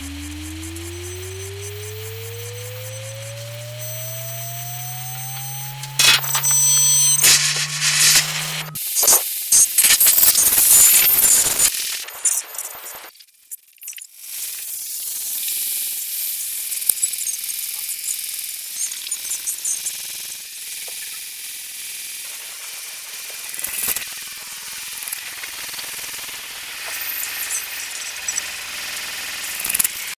you.